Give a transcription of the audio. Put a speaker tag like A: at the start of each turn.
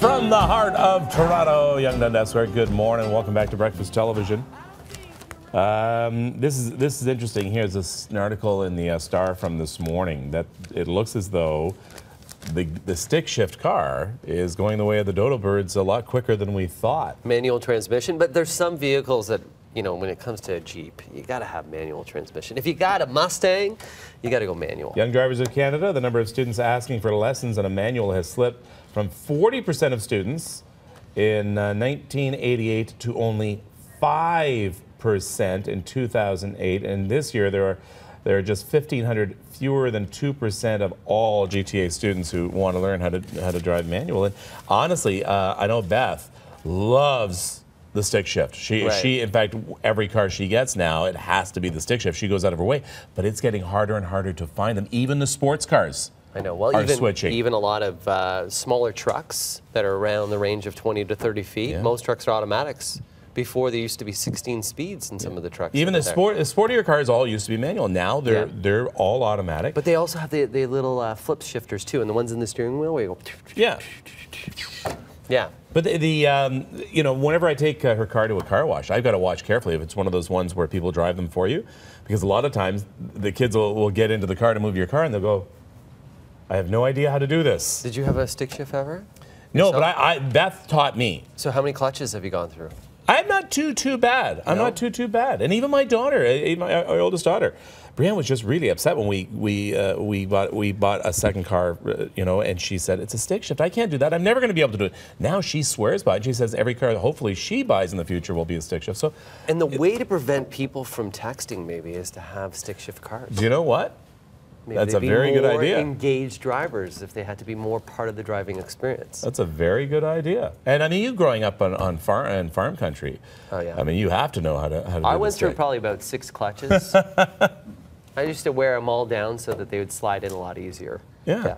A: From the heart of Toronto, Yonge Dundas Square. Good morning. Welcome back to Breakfast Television. Um, this is this is interesting. Here's this, an article in the uh, Star from this morning that it looks as though the the stick shift car is going the way of the dodo birds a lot quicker than we thought.
B: manual transmission, but there's some vehicles that, you know, when it comes to a Jeep, you got to have manual transmission. If you got a Mustang, you got to go manual.
A: Young Drivers of Canada, the number of students asking for lessons on a manual has slipped from 40% of students in uh, 1988 to only 5% in 2008. And this year, there are there are just 1,500 fewer than 2% of all GTA students who want to learn how to how to drive manual. And honestly, uh, I know Beth loves the stick shift. She
B: Right.
A: she in fact every car she gets now it has to be the stick shift. She goes out of her way, but it's getting harder and harder to find them. Even the sports cars.
B: I know. Well,
A: are
B: even,
A: switching.
B: even a lot of uh, smaller trucks that are around the range of 20 to 30 feet,
A: Yeah.
B: most trucks are automatics. Before, there used to be 16 speeds in some of the trucks.
A: Even the sport the sportier cars all used to be manual. Now they're
B: Yeah.
A: they're all automatic.
B: But they also have the, the little uh, flip shifters too, and the ones in the steering wheel where you go.
A: yeah.
B: Yeah.
A: But the, the um, you know, whenever I take uh, her car to a car wash, I've got to watch carefully if it's one of those ones where people drive them for you, because a lot of times the kids will, will get into the car to move your car and they'll go, "I have no idea how to do this."
B: Did you have a stick shift ever?
A: No, but? I, I Beth taught me.
B: So how many clutches have you gone through?
A: I'm not too too bad. I'm
B: No?
A: not too too bad. And even my daughter, eh, eh, my, our oldest daughter, Brienne was just really upset when we we uh, we bought we bought a second car, uh, you know, and she said it's a stick shift. I can't do that. I'm never going to be able to do it. Now she swears by it. She says every car, hopefully she buys in the future, will be a stick shift. So,
B: And the way to prevent people from texting maybe is to have stick shift cars.
A: do you know what?
B: Maybe
A: That's a very good idea.
B: Engaged drivers if they had to be more part of the driving experience.
A: That's a very good idea. And I mean, you growing up on, on farm in farm country.
B: Oh, yeah.
A: I mean, you have to know how to how to.
B: I went through probably about six clutches. I used to wear them all down so that they would slide in a lot easier.
A: Yeah.